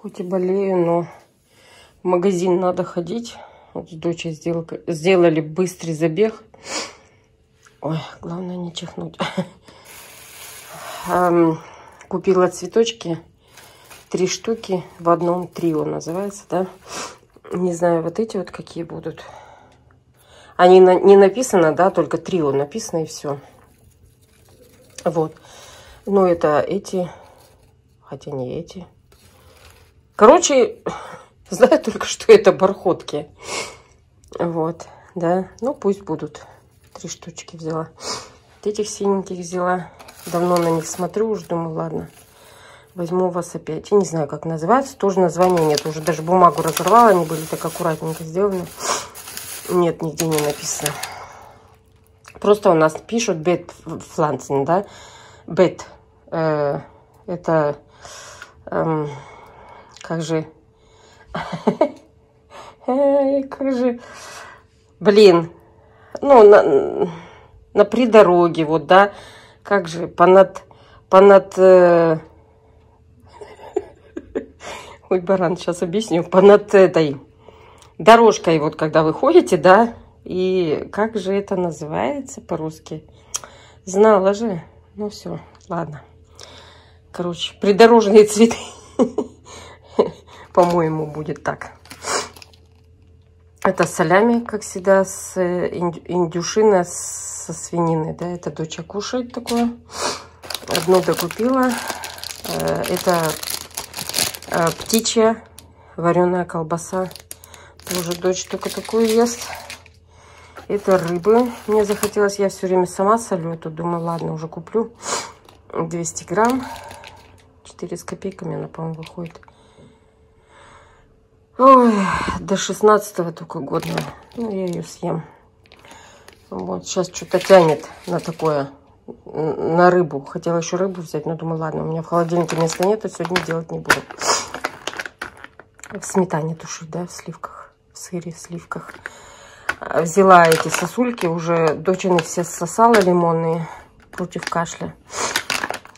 Хоть и болею, но в магазин надо ходить. Вот с дочей сделал, сделали быстрый забег. Ой, главное не чихнуть. Купила цветочки. Три штуки в одном трио называется, да? Не знаю, вот эти вот какие будут. Они на, не написано, да, только трио написано и все. Вот. Ну, это эти, хотя не эти. Короче, знаю только, что это бархотки. Вот, да. Ну, пусть будут. Три штучки взяла. Этих синеньких взяла. Давно на них смотрю, уже думаю, ладно. Возьму вас опять. Я не знаю, как называется. Тоже названия нет. Уже даже бумагу разорвала. Они были так аккуратненько сделаны. Нет, нигде не написано. Просто у нас пишут бет фланцин, да? Бет. Э, это... Э, как же... как же... Блин. Ну, на, на придороге, вот, да? Как же, понад... Понад... Э, Ой, баран, сейчас объясню. Понад этой дорожкой, вот когда вы ходите, да, и как же это называется по-русски? Знала же. Ну все, ладно. Короче, придорожные цветы. По-моему, будет так. Это солями, как всегда, с э, индюшина со свининой, да, это доча кушает такое. Одну докупила. Э, это а, птичья вареная колбаса. Тоже дочь только такую ест. Это рыбы. Мне захотелось, я все время сама солю. Тут думаю, ладно, уже куплю 200 грамм. 4 с копейками она, по-моему, выходит. Ой, до 16 только годная. Ну, я ее съем. Вот, сейчас что-то тянет на такое, на рыбу. Хотела еще рыбу взять, но думаю, ладно, у меня в холодильнике места нет, а сегодня делать не буду в сметане тушить, да, в сливках, в сыре, в сливках. А, взяла эти сосульки, уже дочины все сосала лимонные против кашля.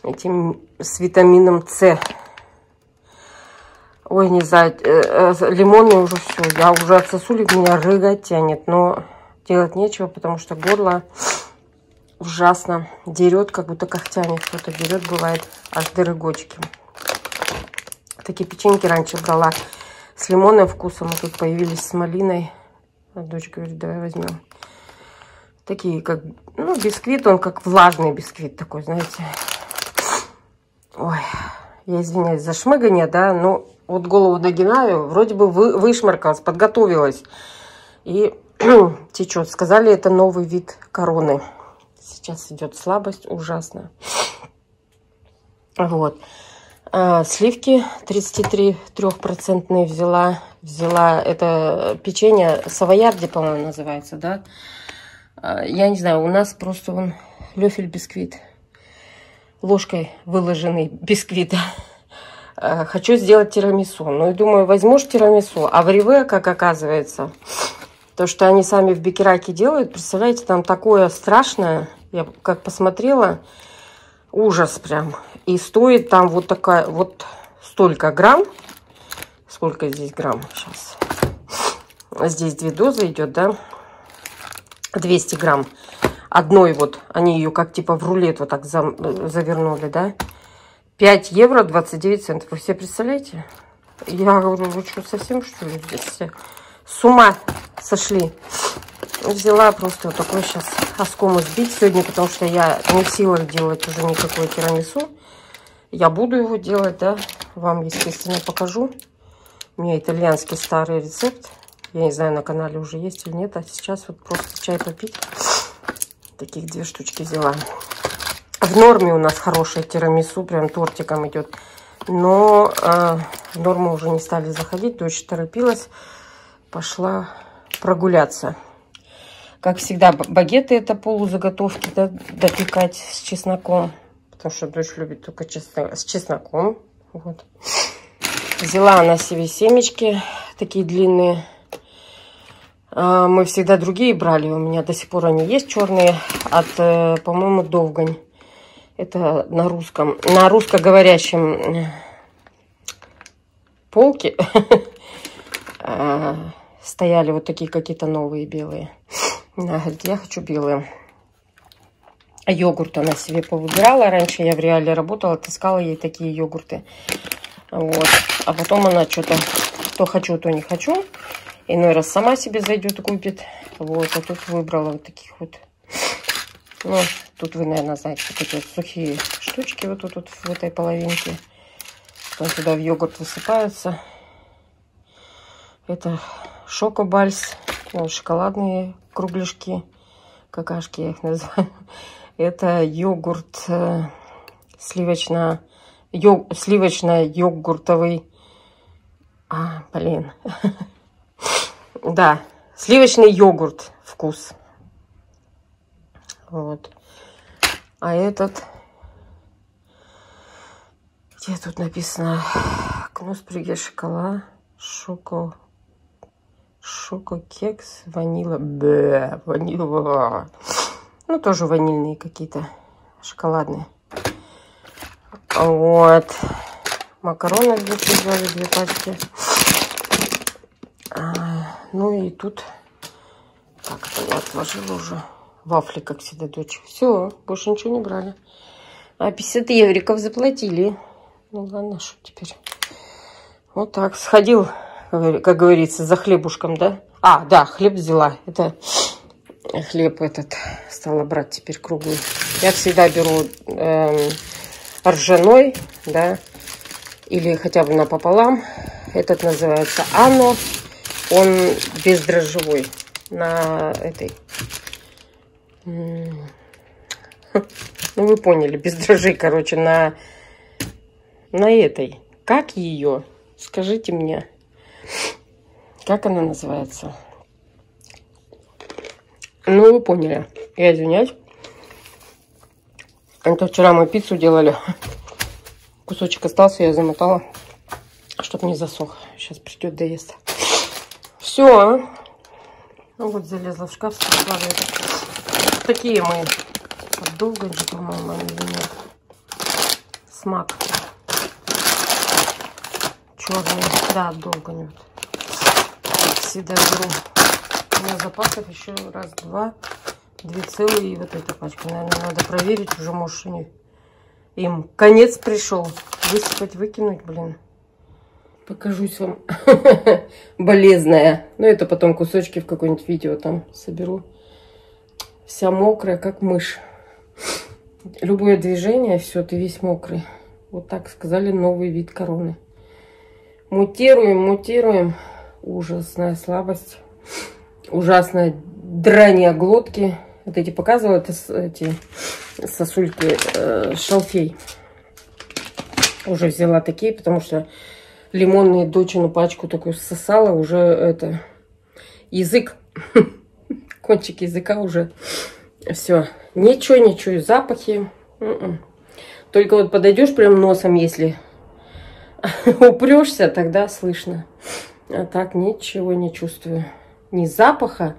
Этим с витамином С. Ой, не знаю, э, э, лимонные уже все. Я уже от сосулек меня рыга тянет, но делать нечего, потому что горло ужасно дерет, как будто когтями кто-то дерет, бывает аж дырыгочки. Такие печеньки раньше брала с лимонным вкусом, а тут появились с малиной. А дочь говорит, давай возьмем. Такие, как, ну, бисквит, он как влажный бисквит такой, знаете. Ой, я извиняюсь за шмыгание, да, но вот голову нагинаю, вроде бы вы, вышмаркалась, подготовилась. И течет. Сказали, это новый вид короны. Сейчас идет слабость ужасно. Вот. А, сливки 33-3% взяла. Взяла это печенье Савоярди, по-моему, называется, да? А, я не знаю, у нас просто он лёфель бисквит. Ложкой выложенный бисквит. А, хочу сделать тирамису. Ну и думаю, возьмешь тирамису. А в Риве, как оказывается, то, что они сами в Бекераке делают, представляете, там такое страшное. Я как посмотрела, ужас прям. И стоит там вот такая, вот столько грамм. Сколько здесь грамм сейчас? Здесь две дозы идет, да? 200 грамм. Одной вот, они ее как типа в рулет вот так завернули, да? 5 евро 29 центов. Вы себе представляете? Я говорю, вы что, совсем что ли здесь все с ума сошли? Взяла просто вот такой сейчас оскому сбить сегодня, потому что я не в силах делать уже никакой тирамису. Я буду его делать, да. Вам, естественно, покажу. У меня итальянский старый рецепт. Я не знаю, на канале уже есть или нет. А сейчас вот просто чай попить. Таких две штучки взяла. В норме у нас хорошая тирамису. Прям тортиком идет. Но э, в норму уже не стали заходить. Дочь торопилась. Пошла прогуляться. Как всегда, багеты это полузаготовки, да, допекать с чесноком потому что дочь любит только чеснок, с чесноком. Вот. Взяла она себе семечки, такие длинные. А, мы всегда другие брали, у меня до сих пор они есть черные, от, э, по-моему, Довгань. Это на русском, на русскоговорящем полки а, стояли вот такие какие-то новые белые. Она говорит, я хочу белые. Йогурт она себе повыбирала. Раньше я в реале работала, таскала ей такие йогурты. Вот. А потом она что-то, то хочу, то не хочу. Иной раз сама себе зайдет купит. Вот. А тут выбрала вот таких вот. Ну, тут вы, наверное, знаете, вот эти вот сухие штучки вот тут вот в этой половинке. Потом сюда в йогурт высыпаются. Это шокобальс. Ну, шоколадные кругляшки. Какашки я их называю. Это йогурт э, сливочно, йог, сливочно-йогуртовый. А, блин. Да, сливочный йогурт вкус. Вот. А этот... Где тут написано? Кнуспрюгер шоколад, шоко... Шоко-кекс, ванила. Б, ванила. Ну, тоже ванильные какие-то, шоколадные. Вот. Макароны здесь взяли две пачки. А, ну и тут... Так, это я отложила уже. Вафли, как всегда, дочь. Все, больше ничего не брали. А 50 евриков заплатили. Ну ладно, что теперь. Вот так. Сходил, как говорится, за хлебушком, да? А, да, хлеб взяла. Это хлеб этот стала брать теперь круглый. Я всегда беру э, ржаной, да, или хотя бы напополам. Этот называется Ано. Он бездрожжевой на этой... Ну, вы поняли, без дрожжей, короче, на, на этой. Как ее? Скажите мне. Как она называется? Ну, вы поняли. Я извиняюсь. Это вчера мы пиццу делали. Кусочек остался, я замотала, чтобы не засох. Сейчас придет доест. Все. Ну вот залезла в шкаф, складываю. Такие мы. Долго же, по-моему, они нет. Смак. Черный. Да, долго нет. Всегда беру меня запасов еще раз, два, две целые и вот эта пачка. Наверное, надо проверить уже, может, им конец пришел. Высыпать, выкинуть, блин. Покажусь вам болезная. Ну, это потом кусочки в какое-нибудь видео там соберу. Вся мокрая, как мышь. Любое движение, все, ты весь мокрый. Вот так сказали новый вид короны. Мутируем, мутируем. Ужасная слабость ужасное драние глотки. Вот эти показывала, это эти сосульки э, шалфей. Уже взяла такие, потому что лимонные дочину пачку такую сосала. Уже это язык, кончик языка уже все. Ничего, ничего, запахи. М-м. Только вот подойдешь прям носом, если упрешься, тогда слышно. А так ничего не чувствую ни запаха.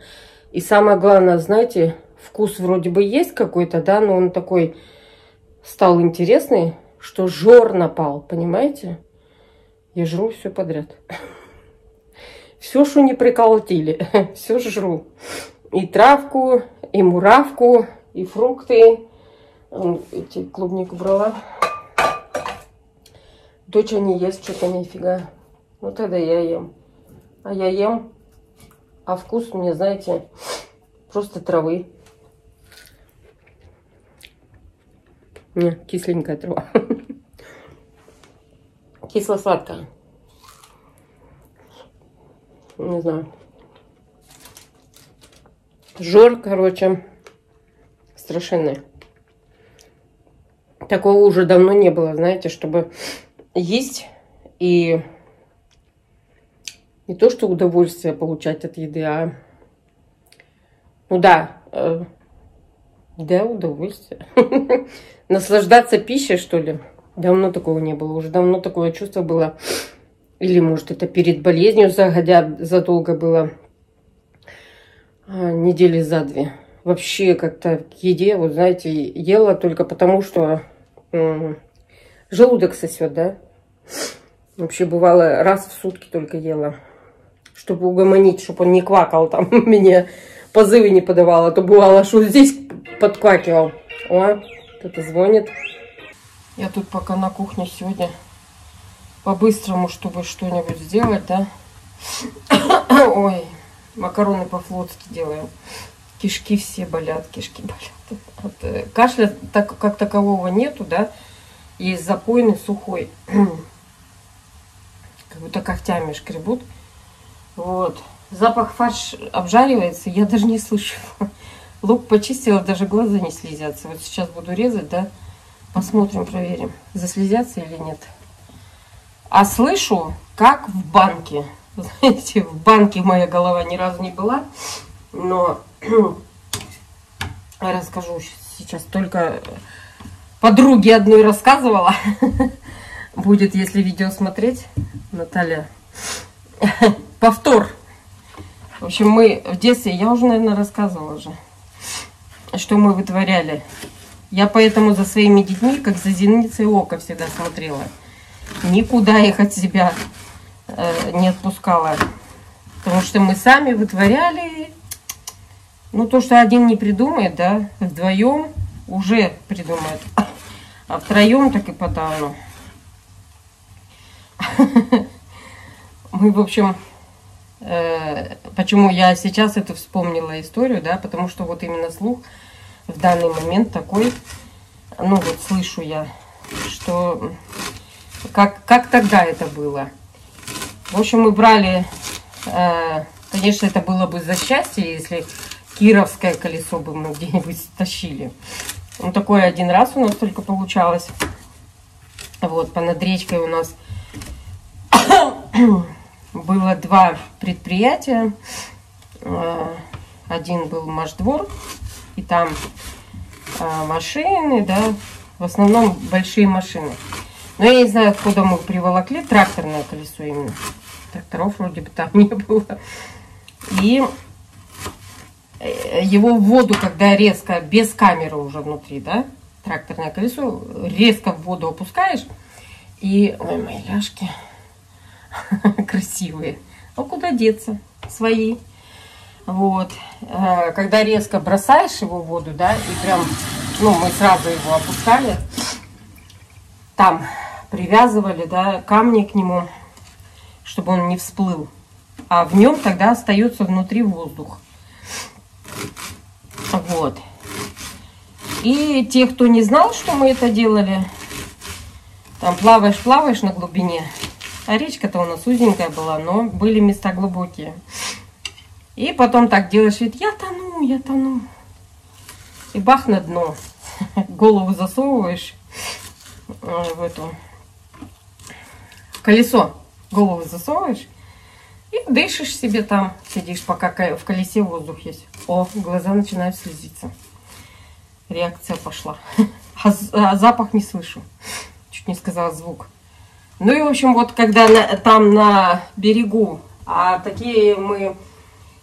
И самое главное, знаете, вкус вроде бы есть какой-то, да, но он такой стал интересный, что жор напал, понимаете? Я жру все подряд. Все, что не приколотили, все жру. И травку, и муравку, и фрукты. Эти клубнику брала. Доча не ест что-то нифига. Ну тогда я ем. А я ем а вкус мне, знаете, просто травы. Не, кисленькая трава. Кисло-сладкая. Не знаю. Жор, короче, страшенный. Такого уже давно не было, знаете, чтобы есть и не то, что удовольствие получать от еды, а... Ну да, э, да, удовольствие. Наслаждаться пищей, что ли? Давно такого не было. Уже давно такое чувство было. Или, может, это перед болезнью загодя задолго было. А, недели за две. Вообще как-то к еде, вот знаете, ела только потому, что желудок сосет, да? Вообще бывало раз в сутки только ела. Чтобы угомонить, чтобы он не квакал там, меня позывы не подавал. А то бывало, что здесь подквакивал. О, кто-то звонит. Я тут пока на кухне сегодня по-быстрому, чтобы что-нибудь сделать, да. Ой, макароны по-флотски делаем. Кишки все болят, кишки болят. От, э, кашля так, как такового нету, да. Есть запойный, сухой. как будто когтями шкребут. Вот. Запах фарш обжаривается, я даже не слышу. Лук почистила, даже глаза не слезятся. Вот сейчас буду резать, да. Посмотрим, проверим, заслезятся или нет. А слышу, как в банке. Знаете, в банке моя голова ни разу не была. Но расскажу сейчас только подруге одной рассказывала. Будет, если видео смотреть, Наталья. Повтор. В общем, мы в детстве, я уже, наверное, рассказывала уже, что мы вытворяли. Я поэтому за своими детьми, как за зеницей ока всегда смотрела. Никуда их от себя не отпускала. Потому что мы сами вытворяли. Ну, то, что один не придумает, да, вдвоем уже придумает. А втроем так и подавно. Мы, в общем, э, почему я сейчас эту вспомнила историю, да, потому что вот именно слух в данный момент такой, ну вот слышу я, что как, как тогда это было. В общем, мы брали, э, конечно, это было бы за счастье, если кировское колесо бы мы где-нибудь тащили. Ну, такое один раз у нас только получалось. Вот, по речкой у нас было два предприятия. Э, один был Машдвор, и там э, машины, да, в основном большие машины. Но я не знаю, откуда мы приволокли тракторное колесо именно. Тракторов вроде бы там не было. И э, его в воду, когда резко, без камеры уже внутри, да, тракторное колесо, резко в воду опускаешь, и, ой, мои ляжки, красивые. Ну, куда деться? Свои. Вот. Э, когда резко бросаешь его в воду, да, и прям, ну, мы сразу его опускали, там привязывали, да, камни к нему, чтобы он не всплыл. А в нем тогда остается внутри воздух. Вот. И те, кто не знал, что мы это делали, там плаваешь, плаваешь на глубине, а речка-то у нас узенькая была, но были места глубокие. И потом так делаешь вид, я тону, я тону. И бах на дно. Голову засовываешь э, в эту колесо. Голову засовываешь и дышишь себе там, сидишь, пока в колесе воздух есть. О, глаза начинают слезиться. Реакция пошла. А, а запах не слышу. Чуть не сказала звук. Ну и, в общем, вот когда на, там на берегу, а такие мы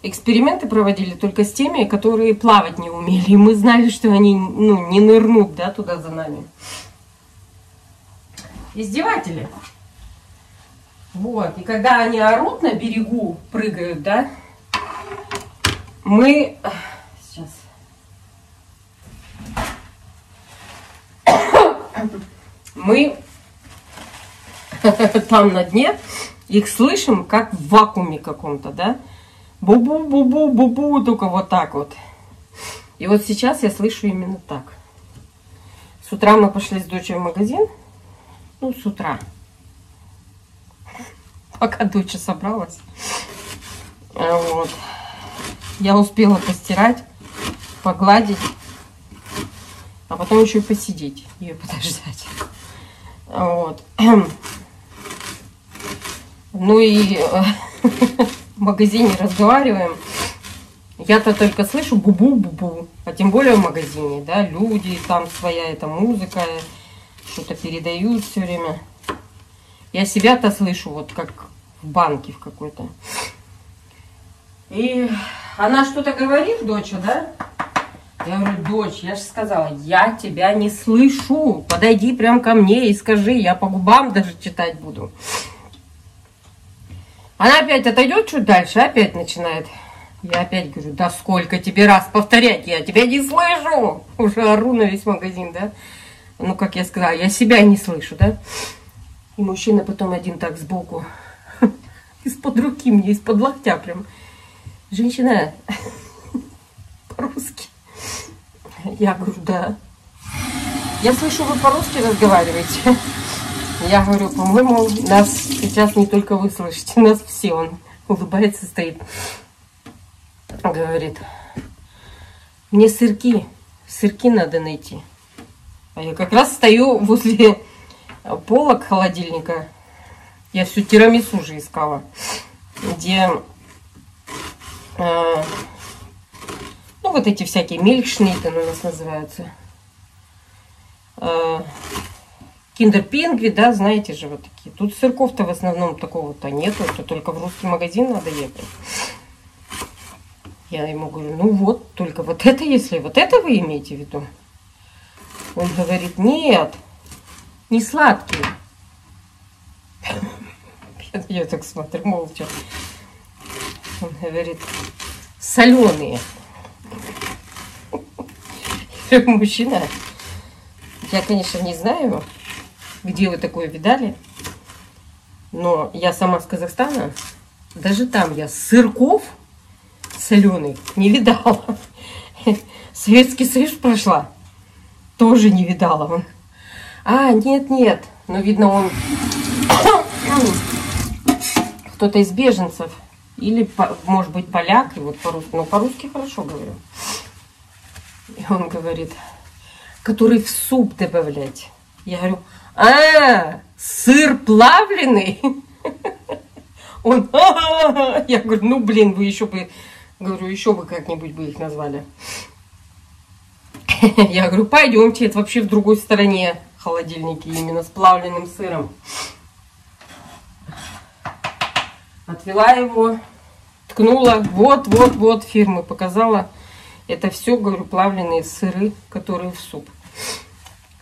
эксперименты проводили только с теми, которые плавать не умели. И мы знали, что они ну, не нырнут да, туда за нами. Издеватели. Вот. И когда они орут на берегу, прыгают, да, мы... Сейчас. Мы там на дне, их слышим как в вакууме каком-то, да? Бу-бу-бу-бу-бу-бу, только вот так вот. И вот сейчас я слышу именно так. С утра мы пошли с дочерью в магазин. Ну, с утра. Пока дочь собралась. Вот. Я успела постирать, погладить, а потом еще и посидеть, ее подождать. Вот. Ну и э, в магазине разговариваем. Я-то только слышу бу-бу-бу-бу. А тем более в магазине, да, люди, там своя эта музыка, что-то передают все время. Я себя-то слышу, вот как в банке в какой-то. И она что-то говорит, доча, да? Я говорю, дочь, я же сказала, я тебя не слышу. Подойди прям ко мне и скажи, я по губам даже читать буду. Она опять отойдет чуть дальше, опять начинает. Я опять говорю, да сколько тебе раз повторять, я тебя не слышу. Уже ору на весь магазин, да? Ну, как я сказала, я себя не слышу, да? И мужчина потом один так сбоку, из-под руки мне, из-под локтя прям. Женщина, по-русски. Я говорю, да. Я слышу, вы по-русски разговариваете. Я говорю, по-моему, нас сейчас не только вы слышите, нас все. Он улыбается, стоит. Говорит, мне сырки, сырки надо найти. А я как раз стою возле полок холодильника. Я всю тирамису уже искала. Где, э, ну, вот эти всякие милькшнейты у нас называются. Э, Киндер Пингви, да, знаете же, вот такие. Тут сырков-то в основном такого-то нету, это только в русский магазин надо ехать. Я ему говорю, ну вот, только вот это, если вот это вы имеете в виду. Он говорит, нет, не сладкие. Я, я так смотрю молча. Он говорит, соленые. Мужчина, я, конечно, не знаю, где вы такое видали? Но я сама с Казахстана. Даже там я сырков соленых не видала. Советский Союз прошла. Тоже не видала. А, нет, нет. Но ну, видно, он кто-то из беженцев. Или, может быть, поляк. И вот по-русски. Ну, по-русски хорошо говорю. И он говорит, который в суп добавлять. Я говорю, а, сыр плавленый? Он, а, я говорю, ну блин, вы еще бы, говорю, еще бы как-нибудь бы их назвали. Я говорю, пойдемте, это вообще в другой стороне холодильники, именно с плавленным сыром. Отвела его, ткнула, вот, вот, вот, фирмы показала. Это все, говорю, плавленые сыры, которые в суп.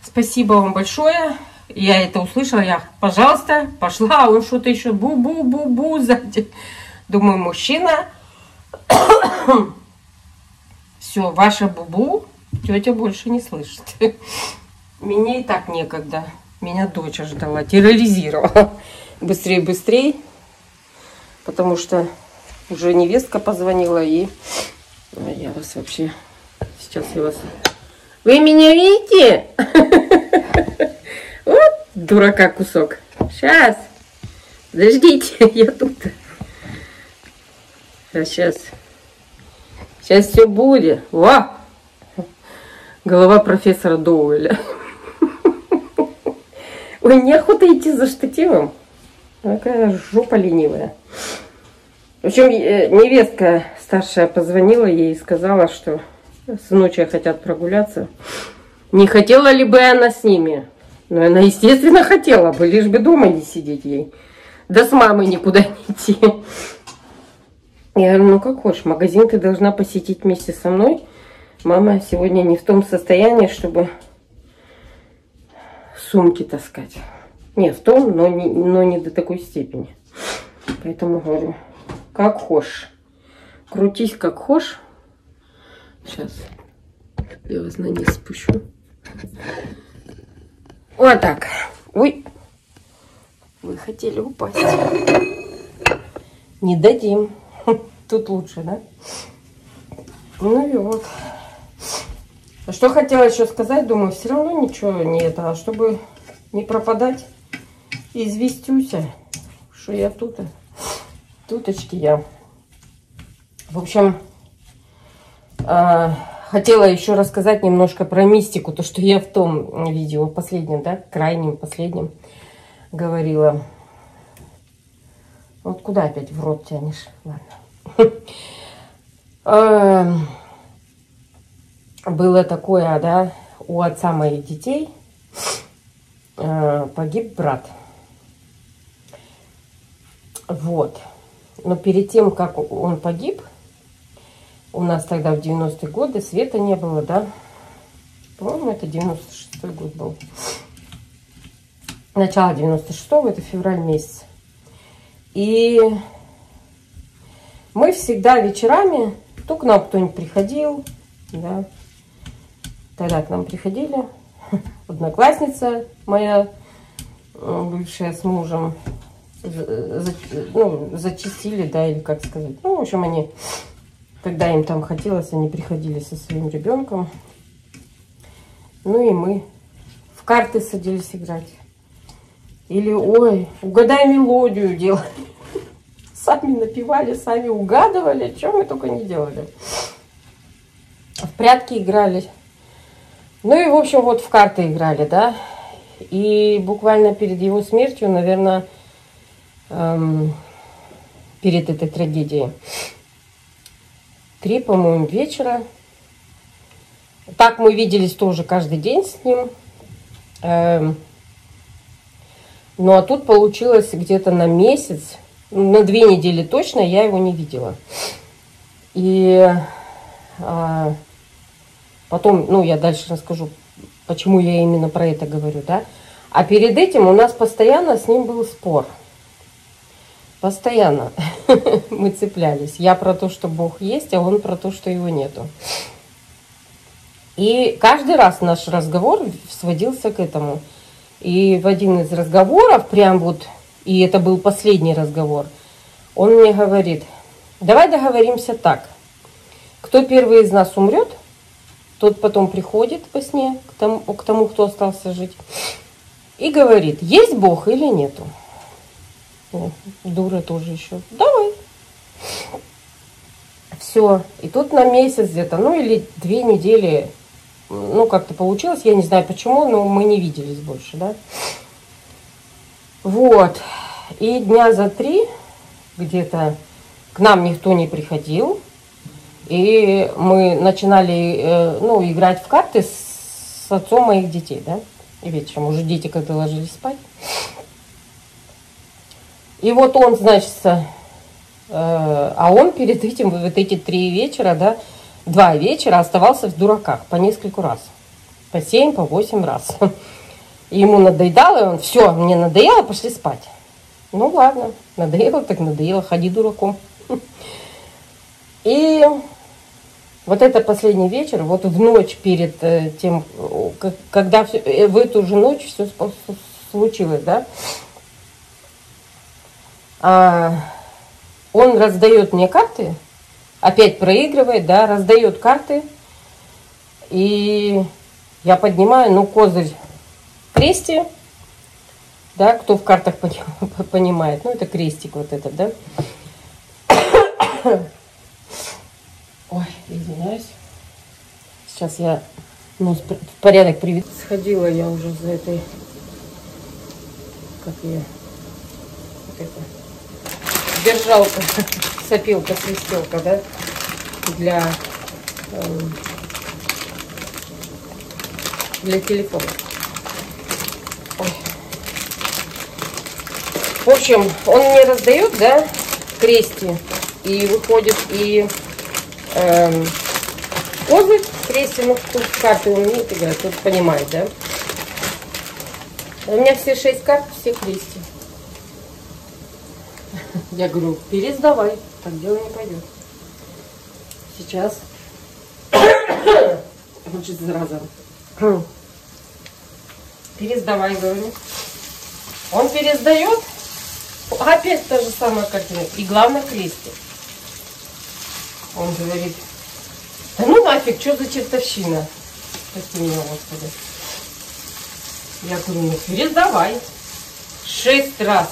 Спасибо вам большое я это услышала, я, пожалуйста, пошла, а он что-то еще бу-бу-бу-бу сзади. Думаю, мужчина, все, ваша бубу тетя больше не слышит. Мне и так некогда. Меня дочь ждала, терроризировала. Быстрее, быстрее. Потому что уже невестка позвонила и... Я вас вообще... Сейчас я вас... Вы меня видите? дурака кусок. Сейчас. Подождите, я тут. Сейчас. Сейчас все будет. Во! Голова профессора Доуэля. Ой, неохота идти за штативом. Какая жопа ленивая. В общем, э, невестка старшая позвонила ей и сказала, что с ночи хотят прогуляться. Не хотела ли бы она с ними? Ну, она, естественно, хотела бы, лишь бы дома не сидеть ей. Да с мамой никуда не идти. Я говорю, ну как хочешь, магазин ты должна посетить вместе со мной. Мама сегодня не в том состоянии, чтобы сумки таскать. Не, в том, но не, но не до такой степени. Поэтому говорю, как хочешь. Крутись как хочешь. Сейчас я вас на низ спущу. Вот так. Ой. Вы хотели упасть. Не дадим. Тут лучше, да? Ну и вот. А что хотела еще сказать, думаю, все равно ничего не это, а чтобы не пропадать, известюся, что я тут. Туточки я. В общем, а, хотела еще рассказать немножко про мистику, то, что я в том видео, последнем, да, крайнем, последнем говорила. Вот куда опять в рот тянешь? Ладно. Эм, было такое, да, у отца моих детей э, погиб брат. Вот. Но перед тем, как он погиб, у нас тогда в 90-е годы света не было, да? По-моему, это 96-й год был. Начало 96-го, это февраль месяц. И Мы всегда вечерами, то к нам кто-нибудь приходил, да, тогда к нам приходили, одноклассница моя, бывшая с мужем, за, ну, зачистили, да, или как сказать. Ну, в общем, они, когда им там хотелось, они приходили со своим ребенком. Ну и мы в карты садились играть. Или, ой, угадай мелодию делали. Сами напевали, сами угадывали, что мы только не делали. В прятки играли. Ну и, в общем, вот в карты играли, да. И буквально перед его смертью, наверное, эм, перед этой трагедией, три, по-моему, вечера. Так мы виделись тоже каждый день с ним. Эм, ну а тут получилось где-то на месяц, на две недели точно я его не видела. И а, потом, ну я дальше расскажу, почему я именно про это говорю, да. А перед этим у нас постоянно с ним был спор. Постоянно мы цеплялись. Я про то, что Бог есть, а он про то, что его нету. И каждый раз наш разговор сводился к этому – и в один из разговоров, прям вот, и это был последний разговор, он мне говорит, давай договоримся так. Кто первый из нас умрет, тот потом приходит по сне к тому, к тому, кто остался жить, и говорит, есть Бог или нету. Дура тоже еще. Давай. Все. И тут на месяц где-то, ну или две недели ну, как-то получилось, я не знаю почему, но мы не виделись больше, да. Вот. И дня за три где-то к нам никто не приходил. И мы начинали, э, ну, играть в карты с отцом моих детей, да. И вечером уже дети когда ложились спать. И вот он, значит, э, а он перед этим, вот эти три вечера, да, два вечера оставался в дураках по нескольку раз. По семь, по восемь раз. И ему надоедало, и он, все, мне надоело, пошли спать. Ну ладно, надоело, так надоело, ходи дураком. И вот это последний вечер, вот в ночь перед э, тем, когда э, в эту же ночь все случилось, да, он раздает мне карты, опять проигрывает, да, раздает карты. И я поднимаю, ну, козырь крести, да, кто в картах понимает, ну, это крестик вот этот, да. Ой, извиняюсь. Сейчас я ну, в порядок приведу. Сходила я уже за этой, как ее, вот это, держалка сопилка, свистелка, да, для, э, для телефона. Ой. В общем, он мне раздает, да, крести, и выходит и э, козырь крести, ну, тут карты не играет, тут понимает, да. У меня все шесть карт, все крести. Я говорю, пересдавай. Так дело не пойдет. Сейчас. Же зараза. Пересдавай, говорю. Он пересдает. Опять та же самая картина. И главное крестик. Он говорит, да ну нафиг, что за чертовщина? Прости меня, Господи. Я говорю, ну пересдавай. Шесть раз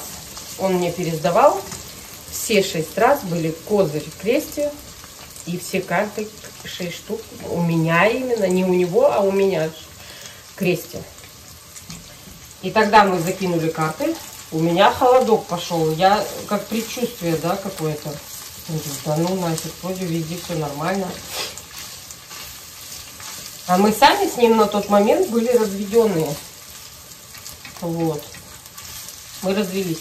он мне пересдавал все шесть раз были козырь кресте. И все карты, шесть штук, у меня именно, не у него, а у меня кресте. И тогда мы закинули карты. У меня холодок пошел. Я как предчувствие, да, какое-то. Да ну нафиг, вроде везде все нормально. А мы сами с ним на тот момент были разведенные. Вот. Мы развелись.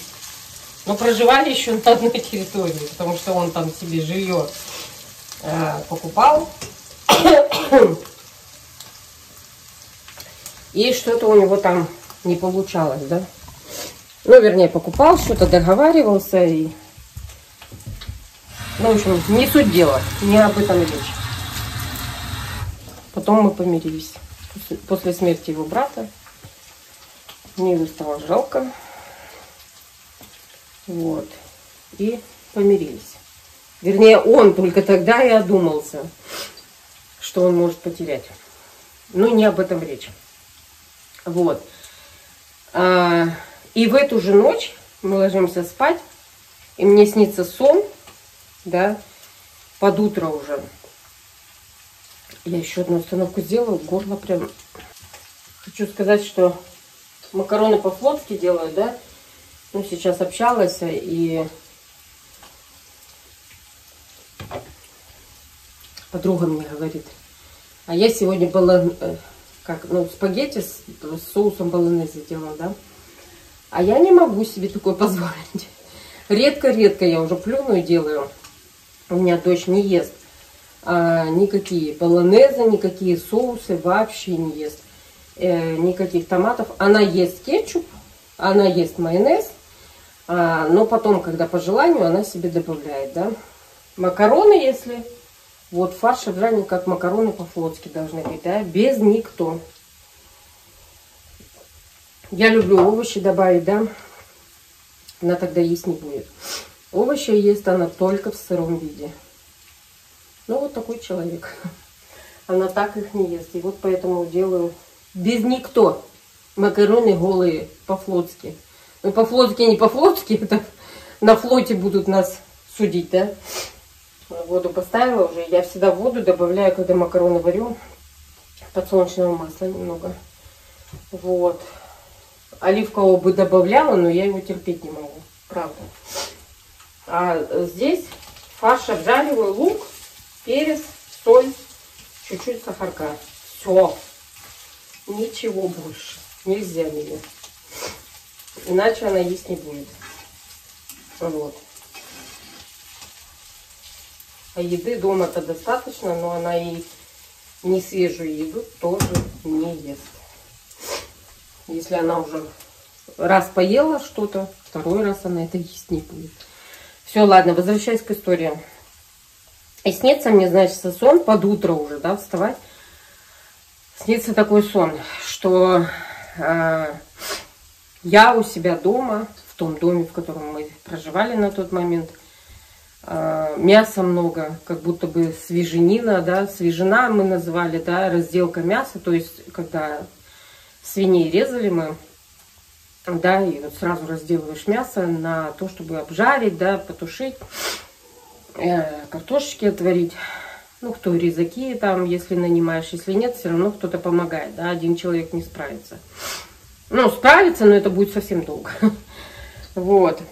Но проживали еще на одной территории, потому что он там себе жилье э, покупал. И что-то у него там не получалось, да? Ну, вернее, покупал, что-то договаривался и... Ну, в общем, не суть дела, не об этом речь. Потом мы помирились. После смерти его брата мне его стало жалко. Вот. И помирились. Вернее, он только тогда и одумался, что он может потерять. Ну, не об этом речь. Вот. А, и в эту же ночь мы ложимся спать, и мне снится сон, да, под утро уже. Я еще одну установку сделаю, горло прям... Хочу сказать, что макароны по-флотски делаю, да. Ну, сейчас общалась, и подруга мне говорит, а я сегодня была, э, как, ну, спагетти с, с соусом болонезе делала, да. А я не могу себе такое позволить. Редко-редко я уже плюну и делаю. У меня дочь не ест а, никакие полонезы, никакие соусы, вообще не ест. Э, никаких томатов. Она ест кетчуп, она ест майонез, а, но потом, когда по желанию, она себе добавляет, да. Макароны, если... Вот фарш и как макароны по-флотски должны быть, да, без никто. Я люблю овощи добавить, да. Она тогда есть не будет. Овощи ест она только в сыром виде. Ну, вот такой человек. Она так их не ест. И вот поэтому делаю без никто. Макароны голые по-флотски. Ну, по-флотски, не по-флотски, это на флоте будут нас судить, да? Воду поставила уже. Я всегда воду добавляю, когда макароны варю. Подсолнечного масла немного. Вот. Оливкового бы добавляла, но я его терпеть не могу. Правда. А здесь фарш обжариваю, лук, перец, соль, чуть-чуть сахарка. Все. Ничего больше. Нельзя меня. Иначе она есть не будет. Вот. А еды дома-то достаточно, но она и не свежую еду тоже не ест. Если она уже раз поела что-то, второй раз она это есть не будет. Все, ладно, возвращаясь к истории. И снится мне, значит, сон под утро уже, да, вставать. Снится такой сон, что э, я у себя дома, в том доме, в котором мы проживали на тот момент, э, мяса много, как будто бы свеженина, да, свежина мы называли, да, разделка мяса, то есть, когда свиней резали мы, да, и вот сразу разделываешь мясо на то, чтобы обжарить, да, потушить, э, картошечки отварить. Ну, кто резаки там, если нанимаешь, если нет, все равно кто-то помогает, да, один человек не справится. Ну, справится, но это будет совсем долго. Вот.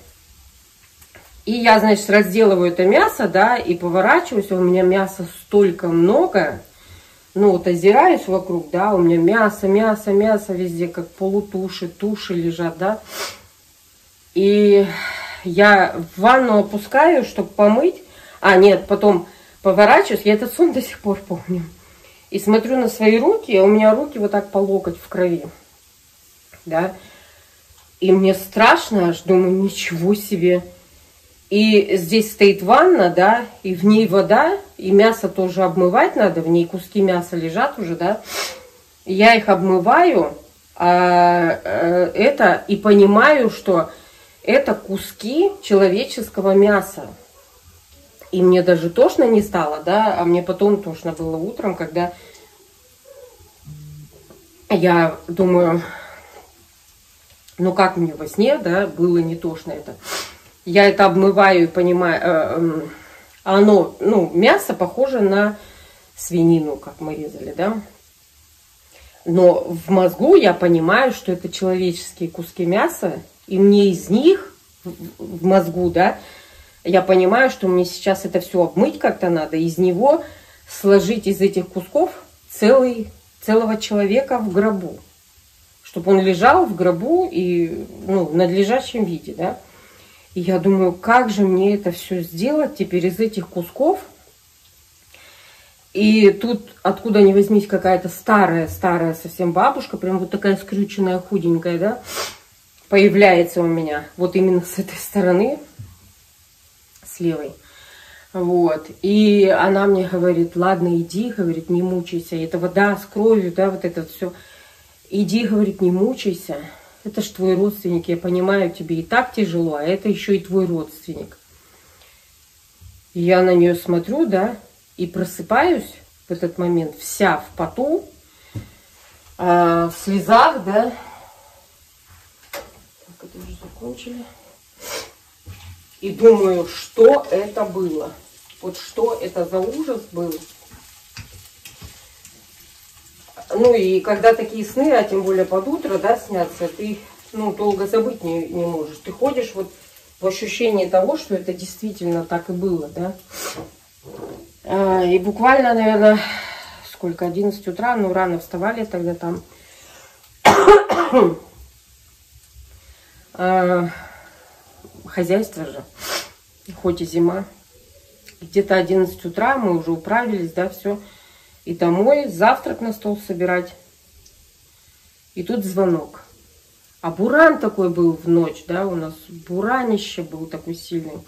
И я, значит, разделываю это мясо, да, и поворачиваюсь, у меня мяса столько много, ну вот озираюсь вокруг, да, у меня мясо, мясо, мясо везде, как полутуши, туши лежат, да. И я в ванну опускаю, чтобы помыть. А, нет, потом поворачиваюсь, я этот сон до сих пор помню. И смотрю на свои руки, а у меня руки вот так по локоть в крови, да. И мне страшно, аж думаю, ничего себе. И здесь стоит ванна, да, и в ней вода, и мясо тоже обмывать надо, в ней куски мяса лежат уже, да. Я их обмываю, а, а, это, и понимаю, что это куски человеческого мяса. И мне даже тошно не стало, да, а мне потом тошно было утром, когда я думаю, ну как мне во сне, да, было не тошно это я это обмываю и понимаю, э, э, оно, ну, мясо похоже на свинину, как мы резали, да. Но в мозгу я понимаю, что это человеческие куски мяса, и мне из них в мозгу, да, я понимаю, что мне сейчас это все обмыть как-то надо, из него сложить из этих кусков целый, целого человека в гробу. Чтобы он лежал в гробу и ну, в надлежащем виде, да. И я думаю, как же мне это все сделать теперь из этих кусков. И тут, откуда ни возьмись, какая-то старая-старая совсем бабушка, прям вот такая скрюченная, худенькая, да, появляется у меня. Вот именно с этой стороны, с левой. Вот. И она мне говорит, ладно, иди, говорит, не мучайся. Это вода с кровью, да, вот это все. Иди, говорит, не мучайся. Это ж твой родственник, я понимаю, тебе и так тяжело, а это еще и твой родственник. Я на нее смотрю, да, и просыпаюсь в этот момент вся в поту, э, в слезах, да. Так, это уже закончили. И думаю, что это было. Вот что это за ужас был. Ну и когда такие сны, а тем более под утро, да, снятся, ты ну, долго забыть не, не можешь. Ты ходишь вот в ощущении того, что это действительно так и было, да. А, и буквально, наверное, сколько, 11 утра, ну, рано вставали тогда там. а, хозяйство же, хоть и зима. Где-то 11 утра мы уже управились, да, все. И домой, завтрак на стол собирать. И тут звонок. А буран такой был в ночь, да, у нас буранище был такой сильный.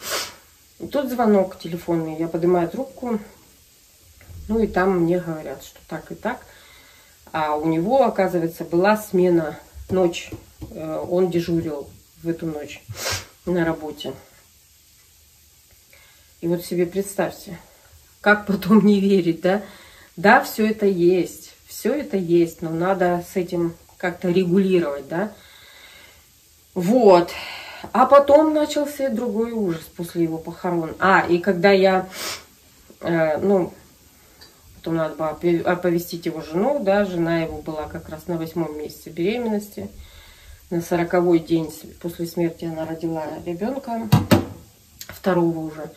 И тут звонок телефонный, я поднимаю трубку, ну и там мне говорят, что так и так. А у него, оказывается, была смена ночь, э, он дежурил в эту ночь на работе. И вот себе представьте, как потом не верить, да? Да, все это есть, все это есть, но надо с этим как-то регулировать, да? Вот. А потом начался другой ужас после его похорон. А, и когда я, э, ну, потом надо было оповестить его жену, да, жена его была как раз на восьмом месяце беременности. На сороковой день после смерти она родила ребенка, второго уже.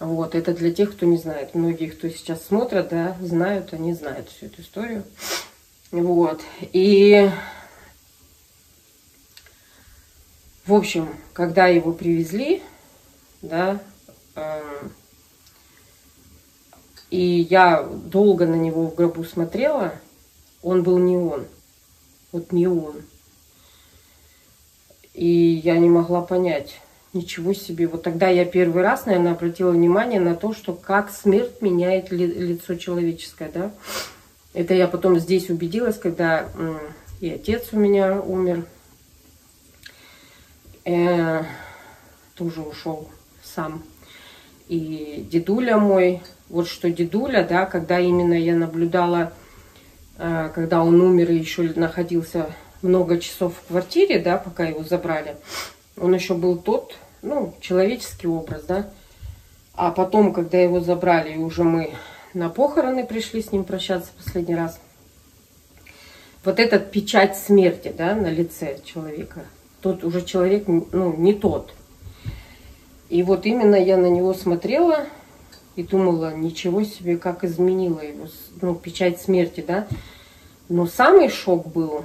Вот, это для тех, кто не знает. Многие, кто сейчас смотрят, да, знают, они знают всю эту историю. Вот, и... В общем, когда его привезли, да, э, и я долго на него в гробу смотрела, он был не он. Вот не он. И я не могла понять, Ничего себе. Вот тогда я первый раз, наверное, обратила внимание на то, что как смерть меняет ли, лицо человеческое, да. Это я потом здесь убедилась, когда и отец у меня умер, э, тоже ушел сам. И дедуля мой, вот что дедуля, да, когда именно я наблюдала, э, когда он умер и еще находился много часов в квартире, да, пока его забрали, он еще был тот, ну, человеческий образ, да. А потом, когда его забрали, и уже мы на похороны пришли с ним прощаться последний раз, вот этот печать смерти, да, на лице человека, тот уже человек, ну, не тот. И вот именно я на него смотрела и думала, ничего себе, как изменила его, ну, печать смерти, да. Но самый шок был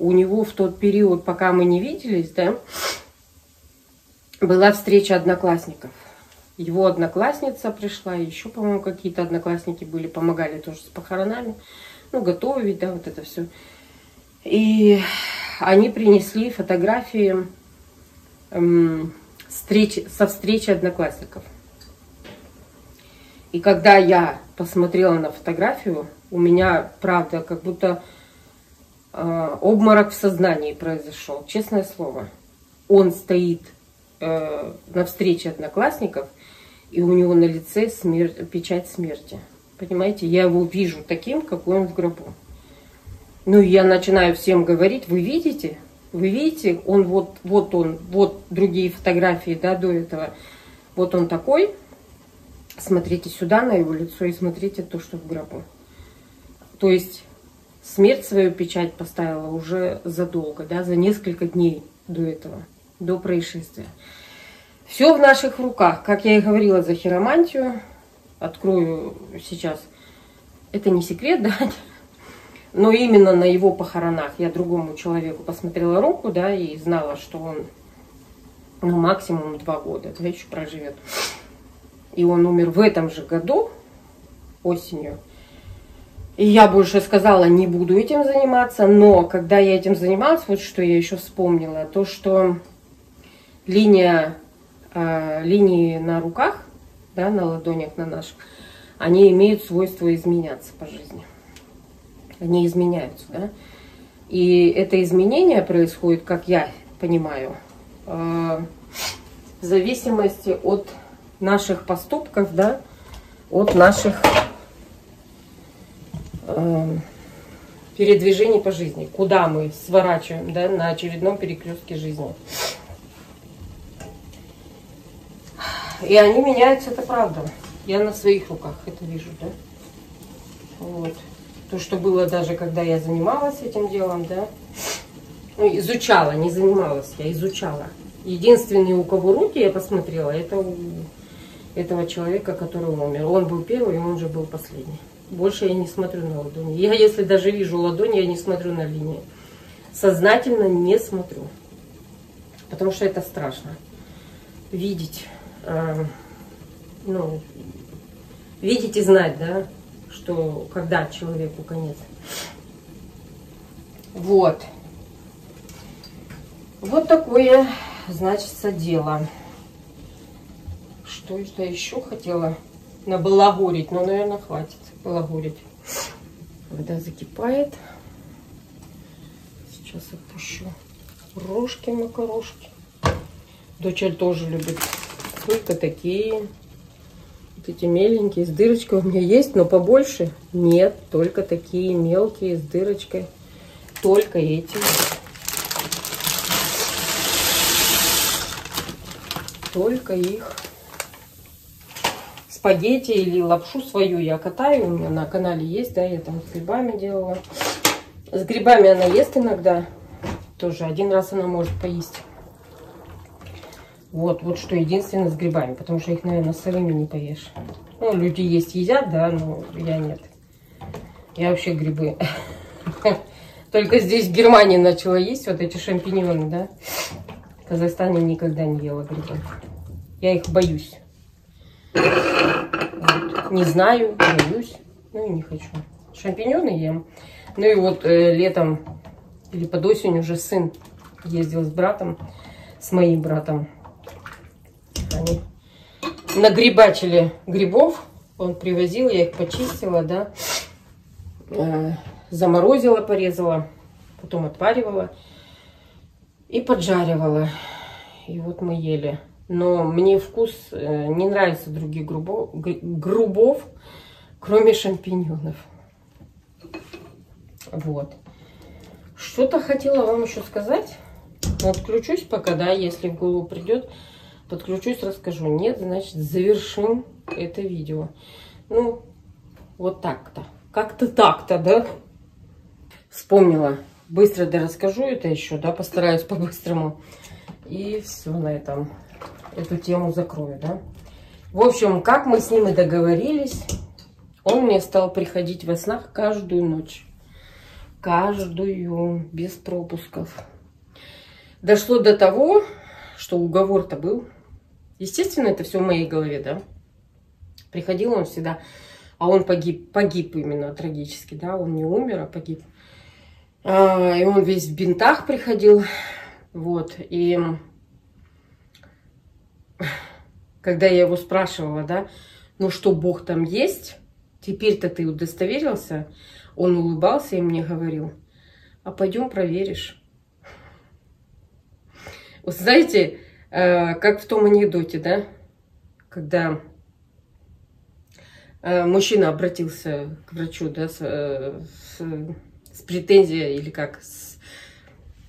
у него в тот период, пока мы не виделись, да, была встреча одноклассников. Его одноклассница пришла, еще, по-моему, какие-то одноклассники были, помогали тоже с похоронами, ну, готовить, да, вот это все. И они принесли фотографии эм, встреч, со встречи одноклассников. И когда я посмотрела на фотографию, у меня, правда, как будто э, обморок в сознании произошел, честное слово. Он стоит э, на встрече одноклассников, и у него на лице смерть, печать смерти. Понимаете, я его вижу таким, какой он в гробу. Ну, я начинаю всем говорить, вы видите, вы видите, он вот, вот он, вот другие фотографии, да, до этого, вот он такой, смотрите сюда на его лицо и смотрите то, что в гробу. То есть смерть свою печать поставила уже задолго, да, за несколько дней до этого до происшествия. Все в наших руках. Как я и говорила за хиромантию, открою сейчас. Это не секрет, да, но именно на его похоронах я другому человеку посмотрела руку, да, и знала, что он ну, максимум два года, да, еще проживет. И он умер в этом же году, осенью. И я больше сказала, не буду этим заниматься, но когда я этим занималась, вот что я еще вспомнила, то, что линия, э, линии на руках, да, на ладонях на наших, они имеют свойство изменяться по жизни. Они изменяются, да. И это изменение происходит, как я понимаю, э, в зависимости от наших поступков, да, от наших э, передвижений по жизни, куда мы сворачиваем, да, на очередном перекрестке жизни. И они меняются, это правда. Я на своих руках это вижу, да. Вот. То, что было даже, когда я занималась этим делом, да. Ну, изучала, не занималась, я изучала. Единственный, у кого руки я посмотрела, это у этого человека, который умер. Он был первый, он же был последний. Больше я не смотрю на ладони. Я, если даже вижу ладони, я не смотрю на линии. Сознательно не смотрю. Потому что это страшно. Видеть э, ну, видеть и знать, да, что когда человеку конец. Вот. Вот такое, значит, дело. Что это еще хотела набалагурить? Ну, наверное, хватит балагурить. Вода закипает. Сейчас опущу рожки макарошки. Дочь тоже любит только такие. Вот эти меленькие, с дырочкой у меня есть, но побольше нет. Только такие мелкие, с дырочкой. Только эти. Только их. Спагетти или лапшу свою я катаю. У меня на канале есть, да, я там с грибами делала. С грибами она ест иногда. Тоже один раз она может поесть. Вот, вот что единственное с грибами, потому что их, наверное, сырыми не поешь. Ну, люди есть, едят, да, но я нет. Я вообще грибы. Только здесь в Германии начала есть вот эти шампиньоны, да. В Казахстане никогда не ела грибов. Я их боюсь. Вот. Не знаю, боюсь, ну и не хочу. Шампиньоны ем. Ну и вот э, летом или под осень уже сын ездил с братом, с моим братом они нагребачили грибов. Он привозил, я их почистила, да. Э, заморозила, порезала. Потом отваривала. И поджаривала. И вот мы ели. Но мне вкус э, не нравится других грубов, грубов, кроме шампиньонов. Вот. Что-то хотела вам еще сказать. Отключусь пока, да, если в голову придет подключусь, расскажу. Нет, значит, завершим это видео. Ну, вот так-то. Как-то так-то, да? Вспомнила. Быстро да расскажу это еще, да, постараюсь по-быстрому. И все на этом. Эту тему закрою, да. В общем, как мы с ним и договорились, он мне стал приходить во снах каждую ночь. Каждую, без пропусков. Дошло до того, что уговор-то был Естественно, это все в моей голове, да. Приходил он всегда, а он погиб, погиб именно трагически, да, он не умер, а погиб. А, и он весь в бинтах приходил, вот, и когда я его спрашивала, да, ну что, Бог там есть, теперь-то ты удостоверился, он улыбался и мне говорил, а пойдем проверишь. Вот знаете, Э, как в том анекдоте, да, когда э, мужчина обратился к врачу, да, с, э, с, с претензией или как, с,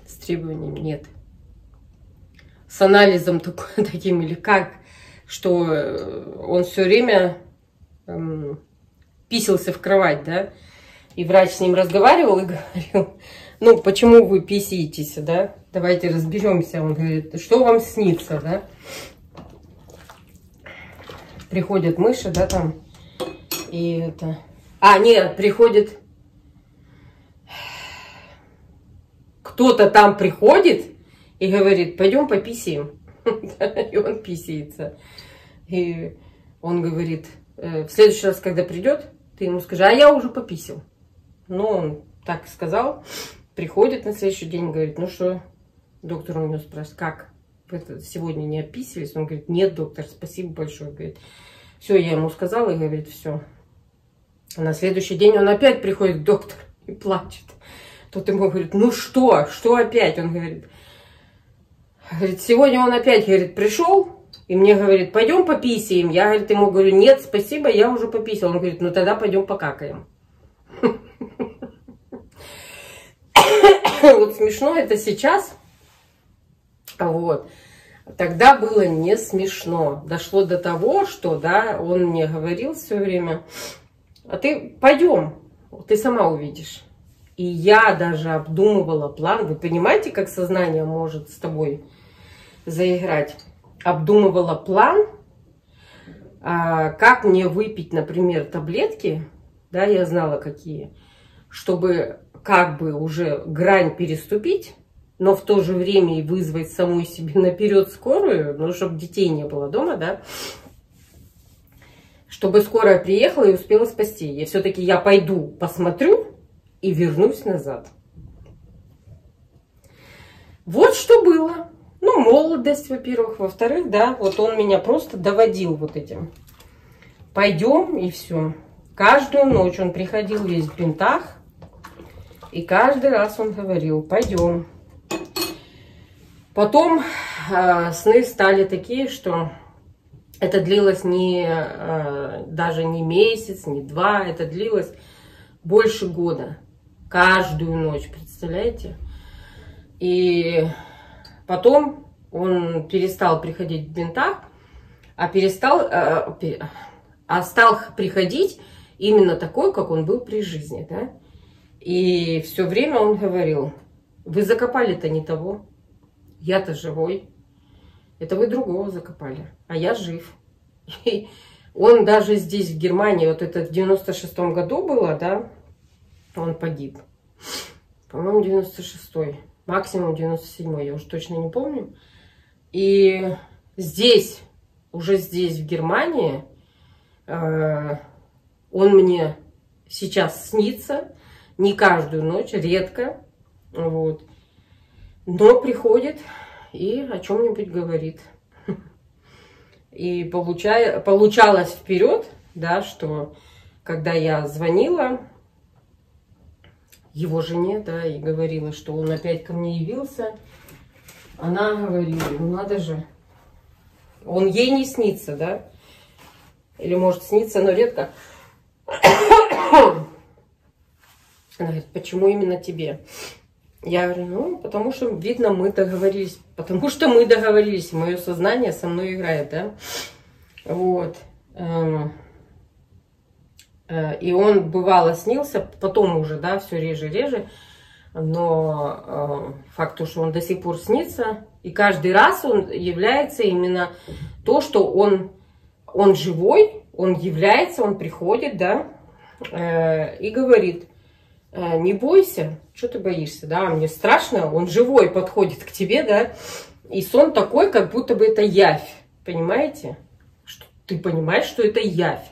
с требованием, нет, с анализом такой, таким или как, что он все время эм, писался в кровать, да, и врач с ним разговаривал и говорил, ну, почему вы писаетесь, да? Давайте разберемся. Он говорит, что вам снится, да? Приходят мыши, да, там, и это... А, нет, приходит... Кто-то там приходит и говорит, пойдем пописаем. И он писается. И он говорит, «Э, в следующий раз, когда придет, ты ему скажи, а я уже пописал. Ну, он так сказал. Приходит на следующий день, говорит, ну что, доктор у него спрашивает, как? Сегодня не описывались? Он говорит, нет, доктор, спасибо большое. Говорит, Все, я ему сказала, и говорит, все. А на следующий день он опять приходит к доктору и плачет. Тот ему говорит, ну что, что опять? Он говорит, говорит, сегодня он опять, говорит, пришел, и мне говорит, пойдем пописаем. Я, говорит, ему говорю, нет, спасибо, я уже пописал. Он говорит, ну тогда пойдем покакаем. Вот смешно это сейчас, вот. Тогда было не смешно. Дошло до того, что, да, он мне говорил все время, а ты пойдем, ты сама увидишь. И я даже обдумывала план. Вы понимаете, как сознание может с тобой заиграть? Обдумывала план, а, как мне выпить, например, таблетки, да, я знала какие, чтобы как бы уже грань переступить, но в то же время и вызвать самой себе наперед скорую, ну, чтобы детей не было дома, да, чтобы скорая приехала и успела спасти. И все-таки я пойду, посмотрю и вернусь назад. Вот что было. Ну, молодость, во-первых. Во-вторых, да, вот он меня просто доводил вот этим. Пойдем и все. Каждую ночь он приходил весь в бинтах. И каждый раз он говорил, пойдем. Потом э, сны стали такие, что это длилось не, э, даже не месяц, не два, это длилось больше года. Каждую ночь, представляете? И потом он перестал приходить в бинтах, а перестал, э, а стал приходить именно такой, как он был при жизни, да? И все время он говорил, вы закопали-то не того. Я-то живой. Это вы другого закопали, а я жив. И он даже здесь, в Германии, вот это в 96-м году было, да, он погиб. По-моему, 96-й, максимум 97-й, я уже точно не помню. И здесь, уже здесь, в Германии, э, он мне сейчас снится, не каждую ночь, редко, вот. Но приходит и о чем-нибудь говорит. И получая, получалось вперед, да, что когда я звонила его жене, да, и говорила, что он опять ко мне явился, она говорила, ну надо же, он ей не снится, да, или может снится, но редко. Она говорит, почему именно тебе? Я говорю, ну, потому что, видно, мы договорились. Потому что мы договорились. Мое сознание со мной играет, да. Вот. Э, и он бывало снился, потом уже, да, все реже-реже. Но э, факт то, что он до сих пор снится. И каждый раз он является именно то, что он, он живой, он является, он приходит, да, э, и говорит, Э, не бойся, что ты боишься, да, мне страшно, он живой подходит к тебе, да, и сон такой, как будто бы это явь, понимаете? Что ты понимаешь, что это явь.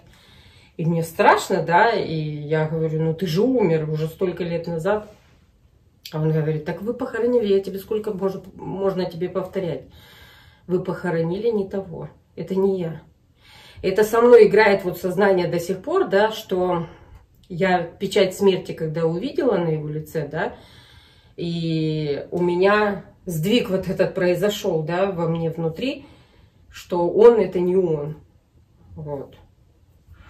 И мне страшно, да, и я говорю, ну ты же умер уже столько лет назад. А он говорит, так вы похоронили, я тебе сколько можно, можно тебе повторять. Вы похоронили не того, это не я. Это со мной играет вот сознание до сих пор, да, что я печать смерти, когда увидела на его лице, да, и у меня сдвиг вот этот произошел, да, во мне внутри, что он это не он, вот,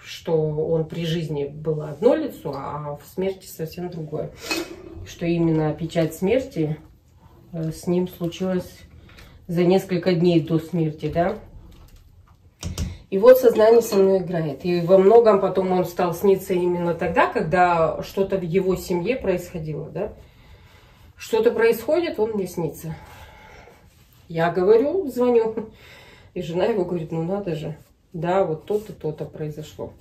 что он при жизни было одно лицо, а в смерти совсем другое, что именно печать смерти э, с ним случилась за несколько дней до смерти, да, и вот сознание со мной играет. И во многом потом он стал сниться именно тогда, когда что-то в его семье происходило, да. Что-то происходит, он мне снится. Я говорю, звоню. И жена его говорит, ну надо же. Да, вот то-то, то-то произошло.